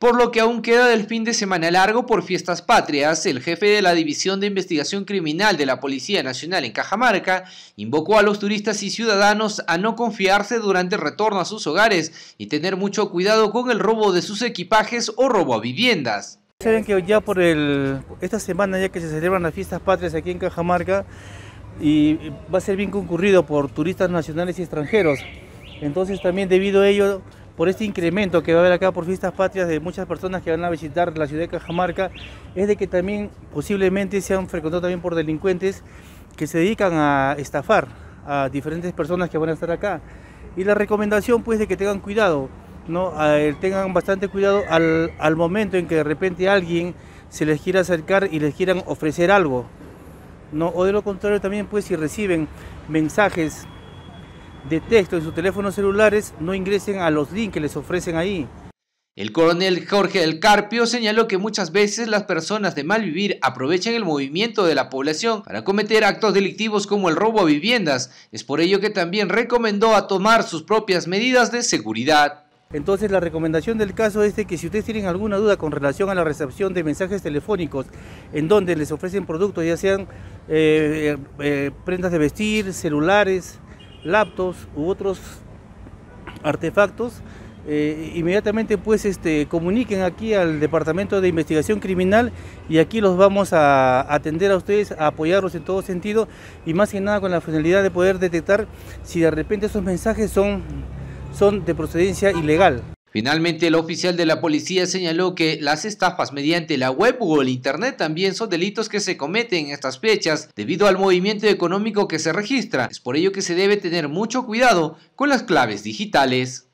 por lo que aún queda del fin de semana largo por fiestas patrias, el jefe de la División de Investigación Criminal de la Policía Nacional en Cajamarca invocó a los turistas y ciudadanos a no confiarse durante el retorno a sus hogares y tener mucho cuidado con el robo de sus equipajes o robo a viviendas. Saben que ya por esta semana ya que se celebran las fiestas patrias aquí en Cajamarca y va a ser bien concurrido por turistas nacionales y extranjeros. Entonces también debido a ello por este incremento que va a haber acá por fiestas patrias de muchas personas que van a visitar la ciudad de Cajamarca, es de que también posiblemente sean frecuentados también por delincuentes que se dedican a estafar a diferentes personas que van a estar acá. Y la recomendación pues de que tengan cuidado, ¿no? tengan bastante cuidado al, al momento en que de repente alguien se les quiera acercar y les quieran ofrecer algo. ¿no? O de lo contrario también pues si reciben mensajes de texto en sus teléfonos celulares no ingresen a los links que les ofrecen ahí. El coronel Jorge del Carpio señaló que muchas veces las personas de mal vivir aprovechan el movimiento de la población para cometer actos delictivos como el robo a viviendas. Es por ello que también recomendó a tomar sus propias medidas de seguridad. Entonces la recomendación del caso es de que si ustedes tienen alguna duda con relación a la recepción de mensajes telefónicos en donde les ofrecen productos, ya sean eh, eh, prendas de vestir, celulares, laptops u otros artefactos, eh, inmediatamente pues este, comuniquen aquí al Departamento de Investigación Criminal y aquí los vamos a atender a ustedes, a apoyarlos en todo sentido y más que nada con la finalidad de poder detectar si de repente esos mensajes son, son de procedencia ilegal. Finalmente, el oficial de la policía señaló que las estafas mediante la web o el internet también son delitos que se cometen en estas fechas debido al movimiento económico que se registra. Es por ello que se debe tener mucho cuidado con las claves digitales.